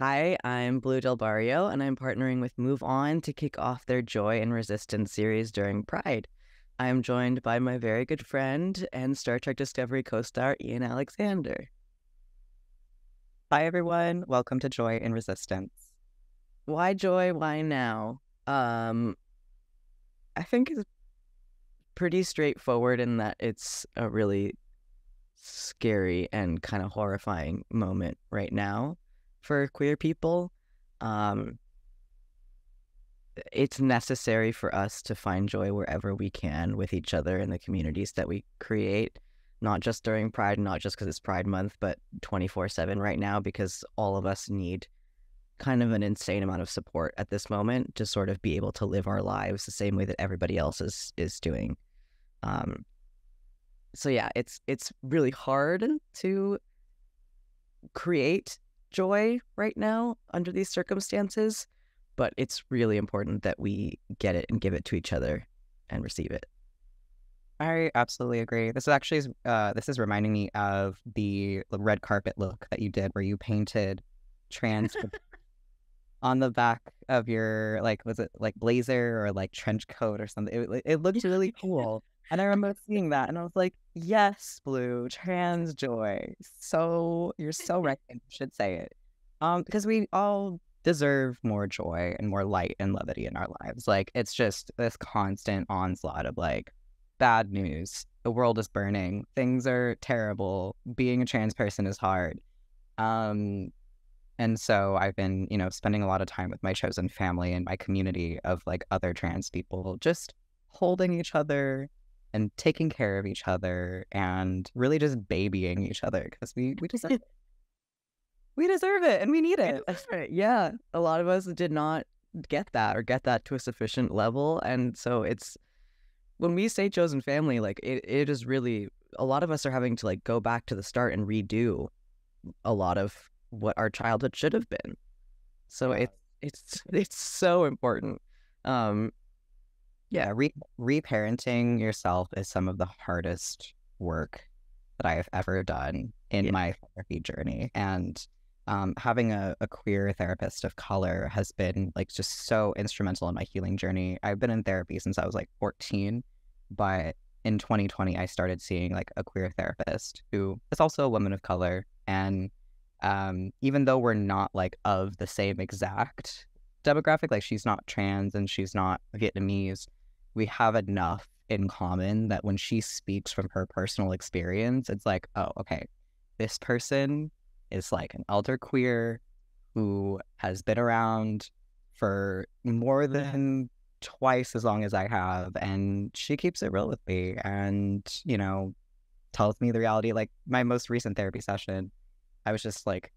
Hi, I'm Blu Del Barrio, and I'm partnering with MoveOn to kick off their Joy and Resistance series during Pride. I am joined by my very good friend and Star Trek Discovery co star Ian Alexander. Hi, everyone. Welcome to Joy and Resistance. Why joy? Why now? Um, I think it's pretty straightforward in that it's a really scary and kind of horrifying moment right now for queer people. Um, it's necessary for us to find joy wherever we can with each other in the communities that we create, not just during Pride, not just because it's Pride Month, but 24 7 right now, because all of us need kind of an insane amount of support at this moment to sort of be able to live our lives the same way that everybody else is is doing. Um, so yeah, it's it's really hard to create joy right now under these circumstances, but it's really important that we get it and give it to each other and receive it. I absolutely agree. This is actually uh, this is reminding me of the red carpet look that you did, where you painted trans on the back of your like was it like blazer or like trench coat or something. It, it looked really cool. And I remember seeing that and I was like, yes, Blu, trans joy. So you're so right. You should say it. Um, because we all deserve more joy and more light and levity in our lives. Like it's just this constant onslaught of like bad news. The world is burning. Things are terrible. Being a trans person is hard. Um, and so I've been, you know, spending a lot of time with my chosen family and my community of like other trans people, just holding each other, and taking care of each other and really just babying each other because we we deserve it. We deserve it and we need it. Yeah, a lot of us did not get that or get that to a sufficient level, and so it's when we say chosen family, like it, it is really a lot of us are having to like go back to the start and redo a lot of what our childhood should have been. So yeah. it's it's it's so important. Um, yeah, re- reparenting yourself is some of the hardest work that I have ever done in yeah. my therapy journey. And um, having a, a, queer therapist of color has been like just so instrumental in my healing journey. I've been in therapy since I was like 14, but in 2020, I started seeing like a queer therapist who is also a woman of color. And um, even though we're not like of the same exact demographic, like she's not trans and she's not Vietnamese, we have enough in common that when she speaks from her personal experience, it's like, oh, okay, this person is like an elder queer who has been around for more than twice as long as I have. And she keeps it real with me and, you know, tells me the reality. Like my most recent therapy session, I was just like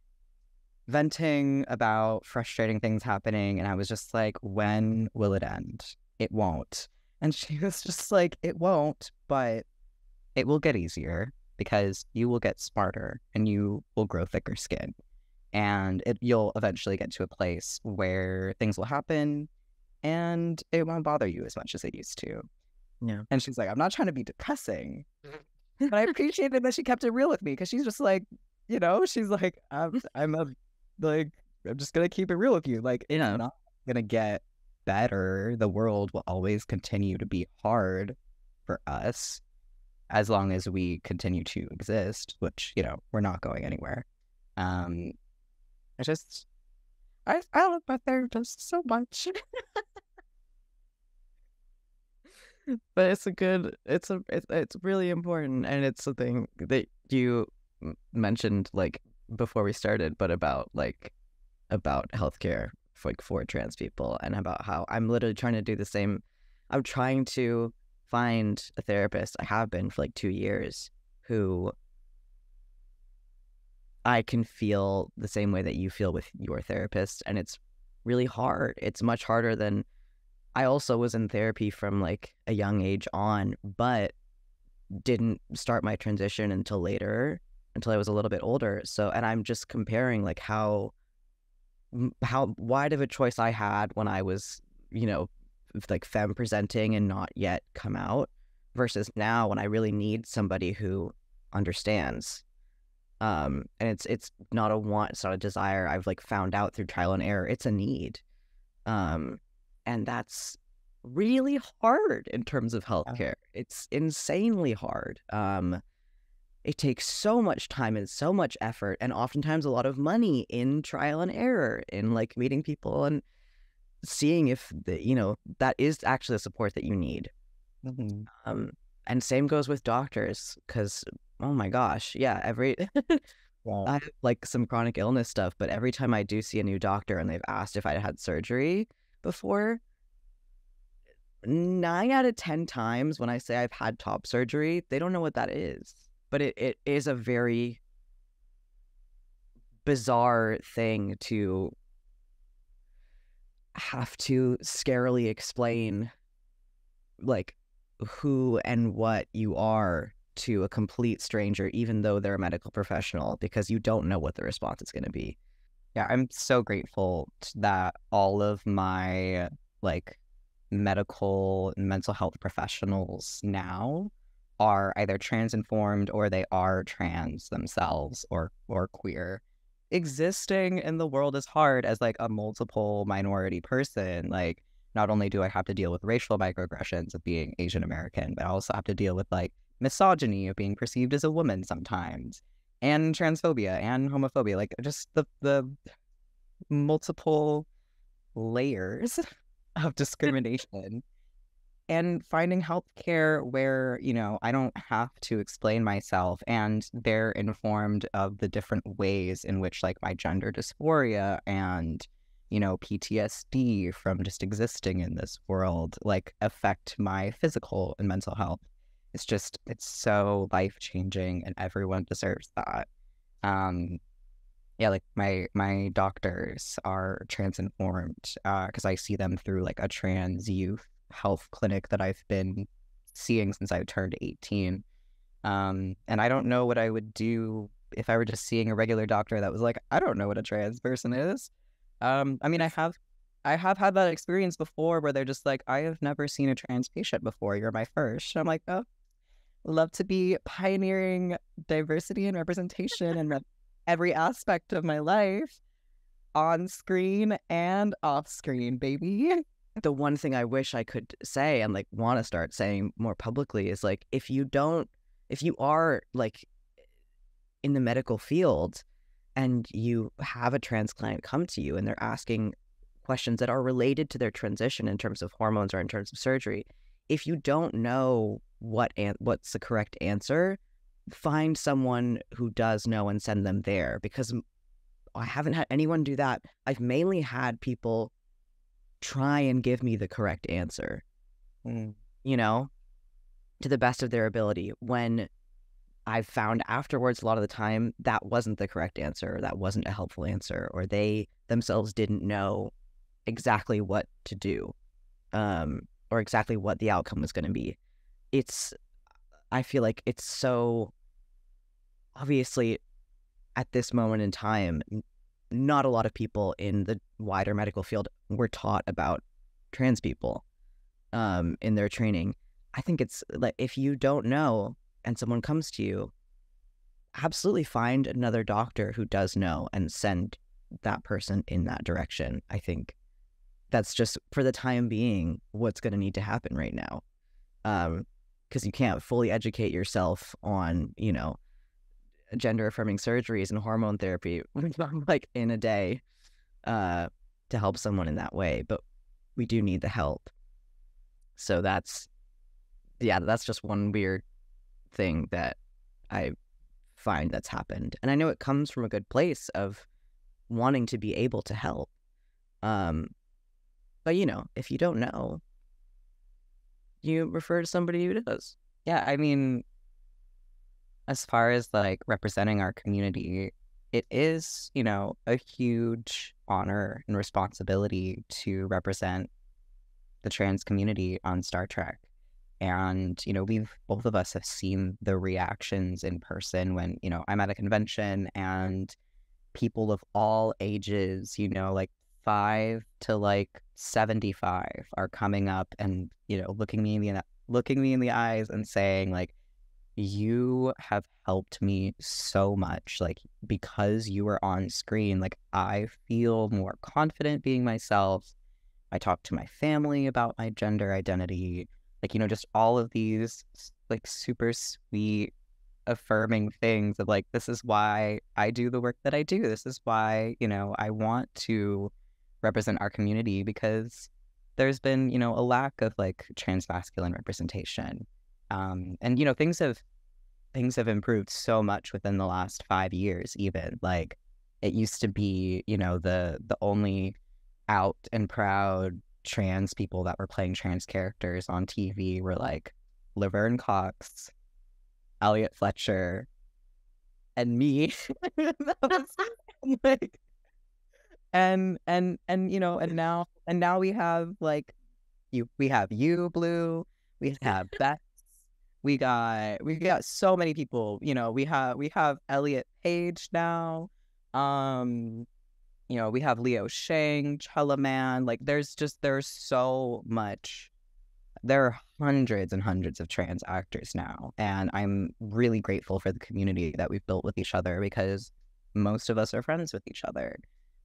venting about frustrating things happening. And I was just like, when will it end? It won't. And she was just like, it won't, but it will get easier because you will get smarter and you will grow thicker skin. And it, you'll eventually get to a place where things will happen and it won't bother you as much as it used to. Yeah. And she's like, I'm not trying to be depressing. Mm-hmm. but I appreciated that she kept it real with me because she's just like, you know, she's like, I'm, I'm a, like, I'm just gonna keep it real with you. Like, you know, I'm not gonna get better, the world will always continue to be hard for us as long as we continue to exist, which, you know, we're not going anywhere. Um, I just, I, I love my therapist so much. but it's a good, it's a, it's, it's really important. And it's something that you mentioned, like, before we started, but about, like, about healthcare like for trans people and about how I'm literally trying to do the same. I'm trying to find a therapist. I have been for like two years who I can feel the same way that you feel with your therapist. And it's really hard. It's much harder than I also was in therapy from like a young age on, but didn't start my transition until later, until I was a little bit older. So, and I'm just comparing like how how wide of a choice I had when I was, you know, like femme presenting and not yet come out versus now when I really need somebody who understands. Um, and it's it's not a want, it's not a desire. I've like found out through trial and error. It's a need. Um, and that's really hard in terms of healthcare. It's insanely hard. Um, it takes so much time and so much effort, and oftentimes a lot of money in trial and error, in like meeting people and seeing if the, you know that is actually the support that you need. Mm-hmm. Um, and same goes with doctors, because oh my gosh, yeah, every I have like some chronic illness stuff, but every time I do see a new doctor and they've asked if I had surgery before, nine out of 10 times when I say I've had top surgery, they don't know what that is. But it, it is a very bizarre thing to have to scarily explain like who and what you are to a complete stranger, even though they're a medical professional, because you don't know what the response is going to be. Yeah, I'm so grateful that all of my like medical mental health professionals now are either trans informed or they are trans themselves or or queer. Existing in the world is hard as like a multiple minority person. Like not only do I have to deal with racial microaggressions of being Asian American, but I also have to deal with like misogyny of being perceived as a woman sometimes, and transphobia and homophobia, like just the the multiple layers of discrimination. And finding healthcare where, you know, I don't have to explain myself and they're informed of the different ways in which like my gender dysphoria and you know, PTSD from just existing in this world, like affect my physical and mental health. It's just, it's so life changing and everyone deserves that. Um, yeah, like my my doctors are trans informed because uh, I see them through like a trans youth health clinic that I've been seeing since I turned 18. Um, and I don't know what I would do if I were just seeing a regular doctor that was like, I don't know what a trans person is. Um, I mean, I have, I have had that experience before where they're just like, I have never seen a trans patient before. You're my first. And I'm like, oh, love to be pioneering diversity and representation in every aspect of my life, on screen and off screen, baby. The one thing I wish I could say and like want to start saying more publicly is like, if you don't, if you are like in the medical field and you have a trans client come to you and they're asking questions that are related to their transition in terms of hormones or in terms of surgery, if you don't know what an- what's the correct answer, find someone who does know and send them there because I haven't had anyone do that. I've mainly had people try and give me the correct answer. Mm. You know, to the best of their ability when I've found afterwards a lot of the time that wasn't the correct answer, or that wasn't a helpful answer, or they themselves didn't know exactly what to do, um, or exactly what the outcome was going to be. It's, I feel like it's so obviously at this moment in time, not a lot of people in the wider medical field were taught about trans people um, in their training. I think it's like if you don't know and someone comes to you, absolutely find another doctor who does know and send that person in that direction. I think that's just for the time being what's going to need to happen right now. Um, because you can't fully educate yourself on, you know, gender affirming surgeries and hormone therapy like in a day uh to help someone in that way, but we do need the help. So that's yeah, that's just one weird thing that I find that's happened. And I know it comes from a good place of wanting to be able to help. Um, but you know, if you don't know, you refer to somebody who does. Yeah, I mean, as far as like representing our community, it is, you know, a huge honor and responsibility to represent the trans community on Star Trek. And, you know, we've both of us have seen the reactions in person when, you know, I'm at a convention and people of all ages, you know, like five to like 75 are coming up and, you know, looking me in the looking me in the eyes and saying like, you have helped me so much. Like, because you were on screen, like, I feel more confident being myself. I talk to my family about my gender identity. Like, you know, just all of these, like, super sweet, affirming things of like, this is why I do the work that I do. This is why, you know, I want to represent our community because there's been, you know, a lack of like trans masculine representation. Um, and you know, things have things have improved so much within the last five years, even. Like it used to be, you know, the the only out and proud trans people that were playing trans characters on TV were like Laverne Cox, Elliot Fletcher, and me. was, like and and and you know, and now and now we have like you we have you, Blu, we have Beth, we got we got so many people, you know, we have we have Elliot Page now. Um you know, we have Leo Sheng, Chella Man, like there's just there's so much there are hundreds and hundreds of trans actors now and i'm really grateful for the community that we've built with each other because most of us are friends with each other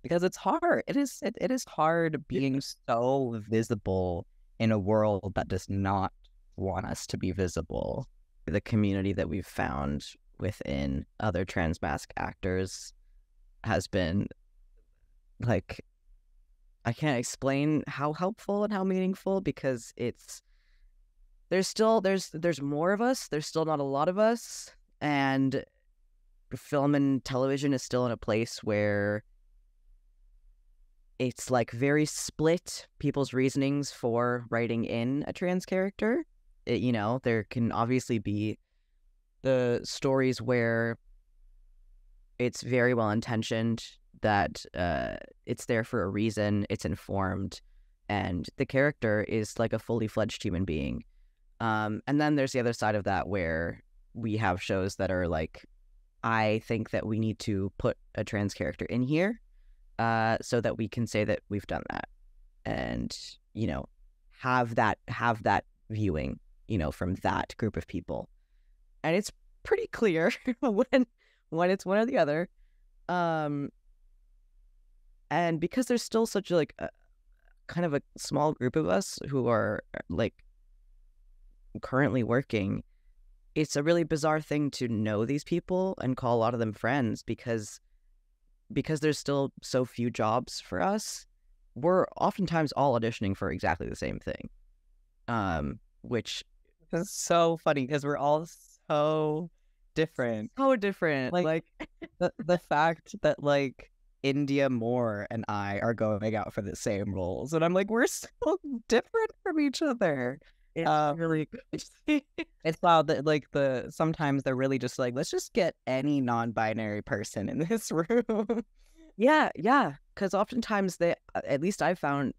because it's hard. It is it, it is hard being so visible in a world that does not want us to be visible. The community that we've found within other trans mask actors has been like I can't explain how helpful and how meaningful because it's there's still there's there's more of us. There's still not a lot of us, and film and television is still in a place where it's like very split people's reasonings for writing in a trans character. It, you know, there can obviously be the stories where it's very well intentioned that uh, it's there for a reason, it's informed, and the character is like a fully fledged human being. Um, and then there's the other side of that where we have shows that are like, I think that we need to put a trans character in here uh, so that we can say that we've done that and you know have that have that viewing you know from that group of people and it's pretty clear when when it's one or the other um and because there's still such like a kind of a small group of us who are like currently working it's a really bizarre thing to know these people and call a lot of them friends because because there's still so few jobs for us, we're oftentimes all auditioning for exactly the same thing. Um, which is so funny because we're all so different. So different. Like, like the the fact that like Indya Moore and I are going out for the same roles, and I'm like, we're so different from each other. It's um, really it's wild that like the sometimes they're really just like let's just get any non-binary person in this room. yeah, yeah, because oftentimes they, at least I found,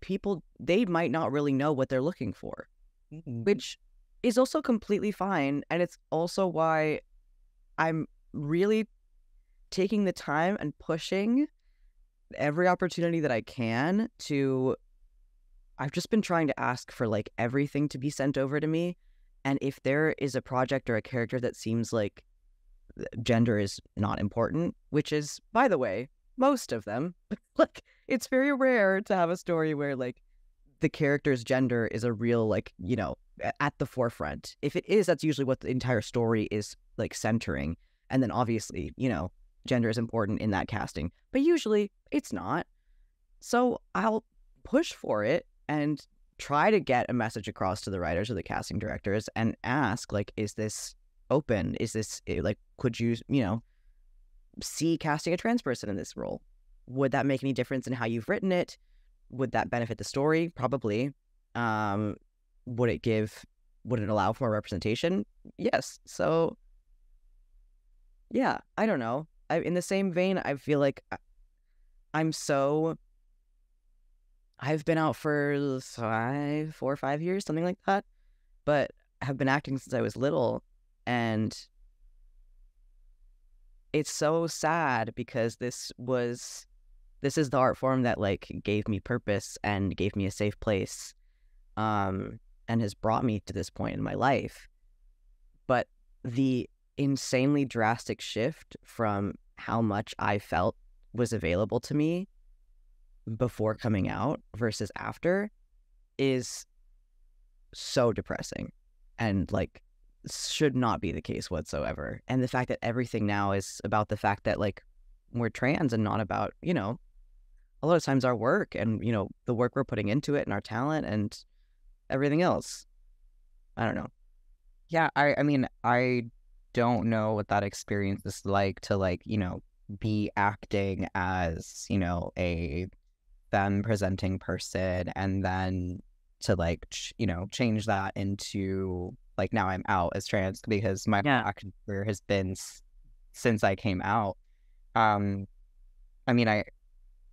people they might not really know what they're looking for, mm-hmm. which is also completely fine, and it's also why I'm really taking the time and pushing every opportunity that I can to I've just been trying to ask for like everything to be sent over to me. And if there is a project or a character that seems like gender is not important, which is, by the way, most of them, like it's very rare to have a story where like the character's gender is a real like, you know, at the forefront. If it is, that's usually what the entire story is like centering. And then obviously, you know, gender is important in that casting, but usually it's not. So I'll push for it and try to get a message across to the writers or the casting directors and ask like is this open is this eh, like could you you know see casting a trans person in this role would that make any difference in how you've written it would that benefit the story? Probably. Um would it give would it allow for more representation? Yes. So yeah i don't know. I, in the same vein i feel like uh, i'm so I've been out for five, four or five years, something like that, but have been acting since I was little. And it's so sad because this was, this is the art form that like gave me purpose and gave me a safe place, um, and has brought me to this point in my life. but the insanely drastic shift from how much I felt was available to me before coming out versus after is so depressing and like should not be the case whatsoever. And the fact that everything now is about the fact that like we're trans and not about, you know, a lot of times our work and, you know, the work we're putting into it and our talent and everything else. I don't know. Yeah, I I mean, I don't know what that experience is like to like, you know, be acting as, you know, a femme presenting person and then to like, ch- you know, change that into like now I'm out as trans because my Yeah. acting career has been s- since I came out. Um, I mean, I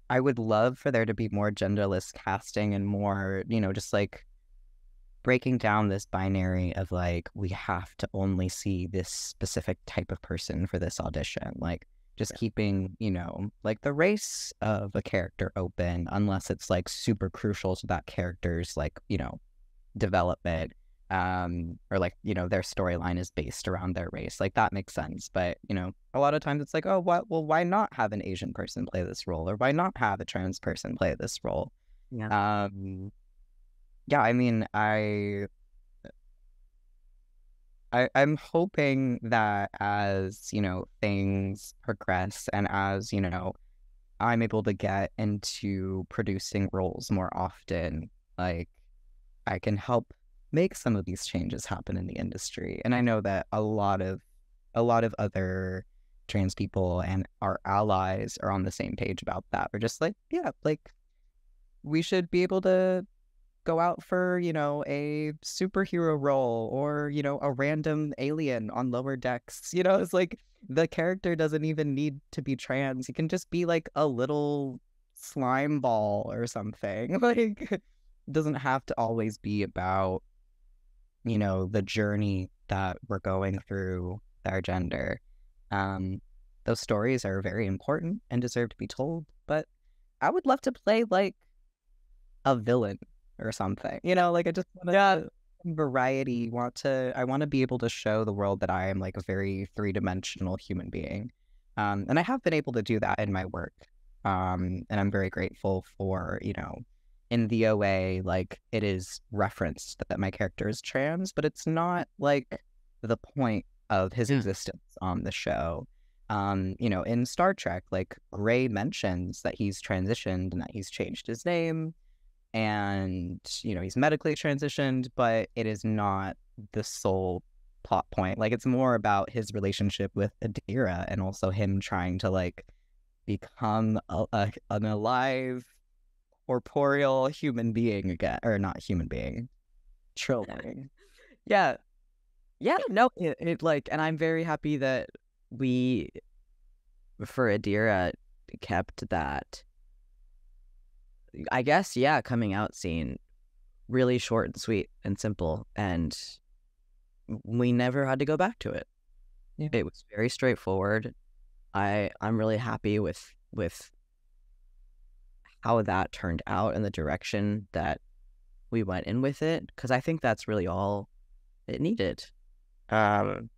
I would love for there to be more genderless casting and more, you know, just like breaking down this binary of like we have to only see this specific type of person for this audition. Like just keeping, you know, like the race of a character open unless it's like super crucial to that character's like, you know, development um or like you know their storyline is based around their race like that makes sense but you know a lot of times it's like oh what well why not have an asian person play this role or why not have a trans person play this role Yeah. um yeah i mean i I, I'm hoping that as, you know, things progress and as, you know, I'm able to get into producing roles more often, like I can help make some of these changes happen in the industry. And I know that a lot of a lot of other trans people and our allies are on the same page about that. We're just like, yeah, like we should be able to go out for, you know, a superhero role or, you know, a random alien on lower decks. You know, it's like the character doesn't even need to be trans. He can just be like a little slime ball or something. Like doesn't have to always be about, you know, the journey that we're going through our gender. Um, those stories are very important and deserve to be told, but I would love to play like a villain or something. You know, like I just want Yeah. variety. Want to I want to be able to show the world that I am like a very three dimensional human being. Um, and I have been able to do that in my work. Um, and I'm very grateful for, you know, in the OA, like it is referenced that my character is trans, but it's not like the point of his Yeah. existence on the show. Um, you know, in Star Trek, like Gray mentions that he's transitioned and that he's changed his name and you know he's medically transitioned but it is not the sole plot point like it's more about his relationship with adira and also him trying to like become a, a, an alive corporeal human being again or not human being trill being Yeah. Yeah. No, it, it like, and I'm very happy that we, for Adira, kept that. I guess, yeah, coming out scene really short and sweet and simple. And we never had to go back to it. Yeah. It was very straightforward. I I'm really happy with with how that turned out and the direction that we went in with it because I think that's really all it needed. Um,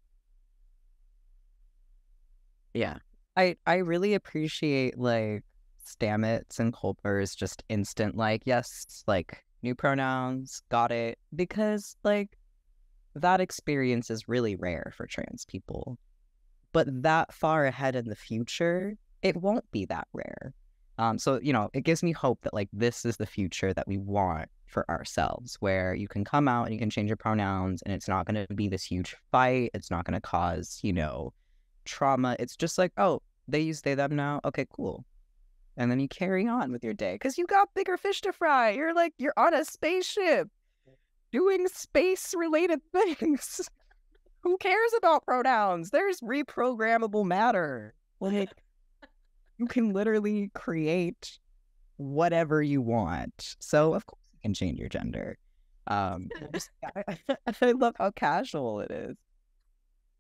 yeah, I I really appreciate like Stamets and Culber's just instant like yes like new pronouns got it because like that experience is really rare for trans people. But that far ahead in the future it won't be that rare um so you know it gives me hope that like this is the future that we want for ourselves where you can come out and you can change your pronouns and it's not going to be this huge fight it's not going to cause you know trauma it's just like oh they use they them now? Okay cool. And then you carry on with your day because you got bigger fish to fry you're like you're on a spaceship doing space related things. Who cares about pronouns? There's reprogrammable matter. Like you can literally create whatever you want so of course you can change your gender um I, I love how casual it is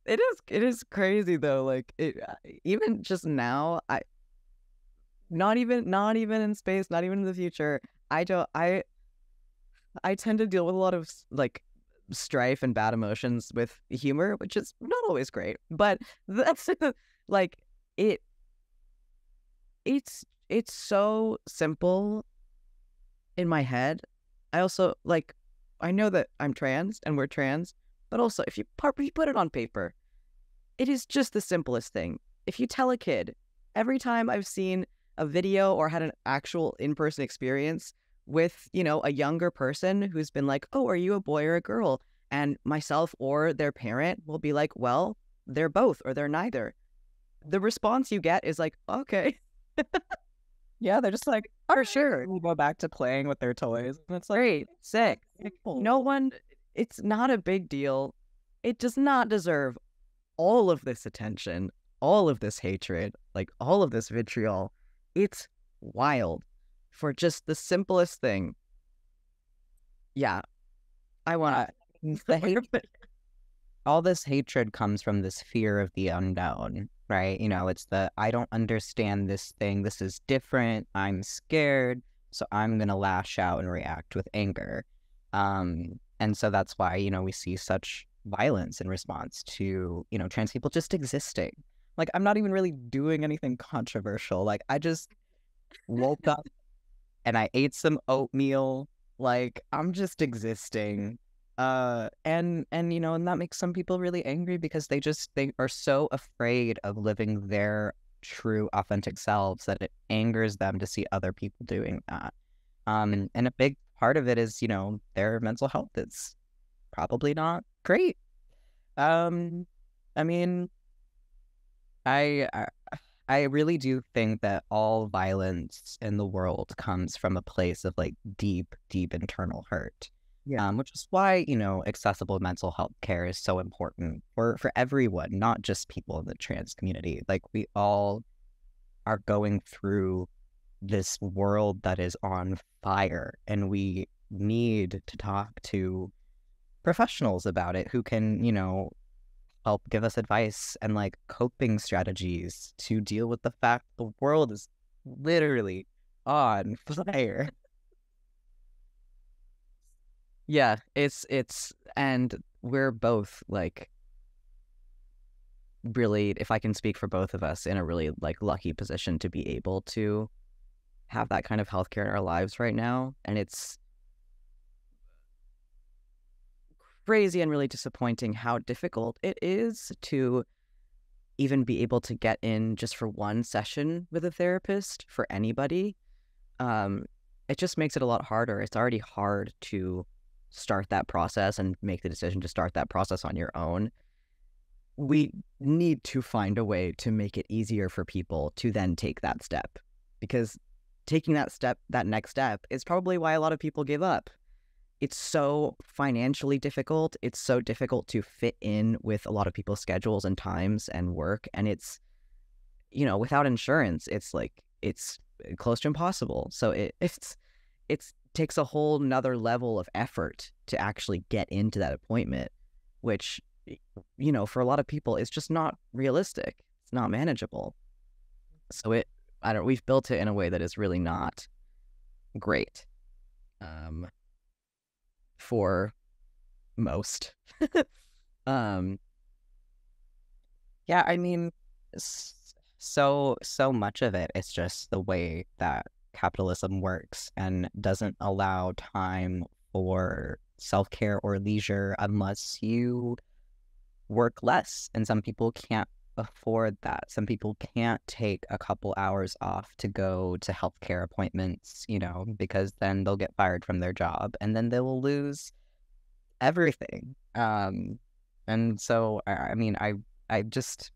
it is. It is crazy though. Like it, uh, even just now, I, not even, not even in space, not even in the future. I don't. I, I tend to deal with a lot of like strife and bad emotions with humor, which is not always great. But that's like it it's it's so simple in my head. I also like I know that I'm trans and we're trans, but also if you if you put it on paper, it is just the simplest thing. If you tell a kid, every time I've seen a video or had an actual in-person experience with, you know, a younger person who's been like, "Oh, are you a boy or a girl?" and myself or their parent will be like, "Well, they're both or they're neither." The response you get is like, "Okay." Yeah, they're just like, for sure. We'll go back to playing with their toys. And it's like, great, sick. No one, it's not a big deal. It does not deserve all of this attention, all of this hatred, like all of this vitriol. It's wild for just the simplest thing. Yeah, I want to. all this hatred comes from this fear of the unknown, right? You know, it's the I don't understand this thing. This is different. I'm scared. So I'm going to lash out and react with anger. Um, and so that's why, you know, we see such violence in response to, you know, trans people just existing. Like, I'm not even really doing anything controversial. Like, I just woke up and I ate some oatmeal. Like, I'm just existing uh and and you know and that makes some people really angry because they just they are so afraid of living their true authentic selves that it angers them to see other people doing that. Um and, a big part of it is you know their mental health is probably not great. Um i mean i, I really do think that all violence in the world comes from a place of like deep deep internal hurt yeah. Um, which is why, you know, accessible mental health care is so important for, for everyone, not just people in the trans community. Like we all are going through this world that is on fire and we need to talk to professionals about it who can, you know, help give us advice and like coping strategies to deal with the fact the world is literally on fire. Yeah, it's it's and we're both like really if I can speak for both of us in a really like lucky position to be able to have that kind of healthcare in our lives right now and it's crazy and really disappointing how difficult it is to even be able to get in just for one session with a therapist for anybody um it just makes it a lot harder. It's already hard to start that process and make the decision to start that process on your own, we need to find a way to make it easier for people to then take that step. Because taking that step, that next step, is probably why a lot of people give up. It's so financially difficult. It's so difficult to fit in with a lot of people's schedules and times and work. And it's, you know, without insurance, it's like, it's uh, close to impossible. So it, it's, it's takes a whole nother level of effort to actually get into that appointment, which, you know, for a lot of people, is just not realistic. It's not manageable. So it, I don't, we've built it in a way that is really not great um, for most. um, yeah, I mean, so so much of it is just the way that capitalism works and doesn't allow time for self care or leisure unless you work less. And some people can't afford that. Some people can't take a couple hours off to go to healthcare appointments, you know, because then they'll get fired from their job and then they will lose everything. Um, and so, I, I mean, I, I just,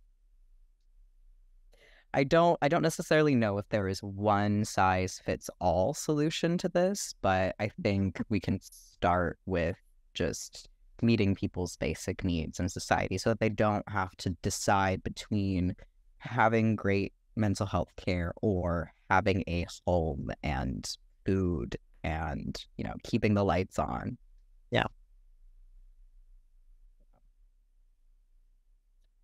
I don't I don't necessarily know if there is one size fits all solution to this, but I think we can start with just meeting people's basic needs in society so that they don't have to decide between having great mental health care or having a home and food and, you know, keeping the lights on. Yeah.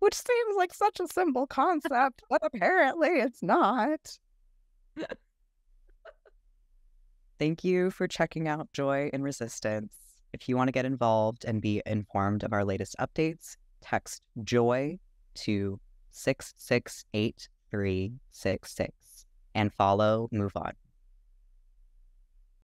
Which seems like such a simple concept, but apparently it's not. Thank you for checking out Joy and Resistance. If you want to get involved and be informed of our latest updates, text JOY to 668 366 and follow MoveOn.